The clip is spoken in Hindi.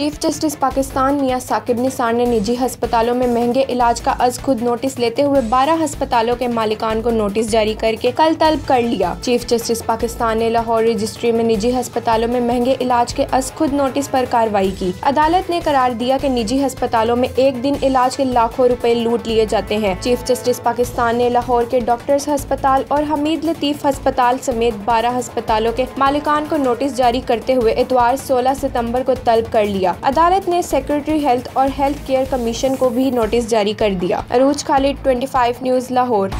चीफ जस्टिस पाकिस्तान मियाँ साकिब निसार ने निजी हस्पतालों में महँगे इलाज का अज खुद नोटिस लेते हुए 12 अस्पतालों के मालिकान को नोटिस जारी करके कल तलब कर लिया। चीफ जस्टिस पाकिस्तान ने लाहौर रजिस्ट्री में निजी अस्पतालों में महँगे इलाज के अज खुद नोटिस पर कार्रवाई की। अदालत ने करार दिया कि निजी अस्पतालों में एक दिन इलाज के लाखों रुपए लूट लिए जाते हैं। चीफ जस्टिस पाकिस्तान ने लाहौर के डॉक्टर्स अस्पताल और हमीद लतीफ अस्पताल समेत बारह अस्पतालों के मालिकान को नोटिस जारी करते हुए इतवार 16 सितंबर को तलब कर लिया। अदालत ने सेक्रेटरी हेल्थ और हेल्थ केयर कमीशन को भी नोटिस जारी कर दिया। अरूज खालिद 25 न्यूज़ लाहौर।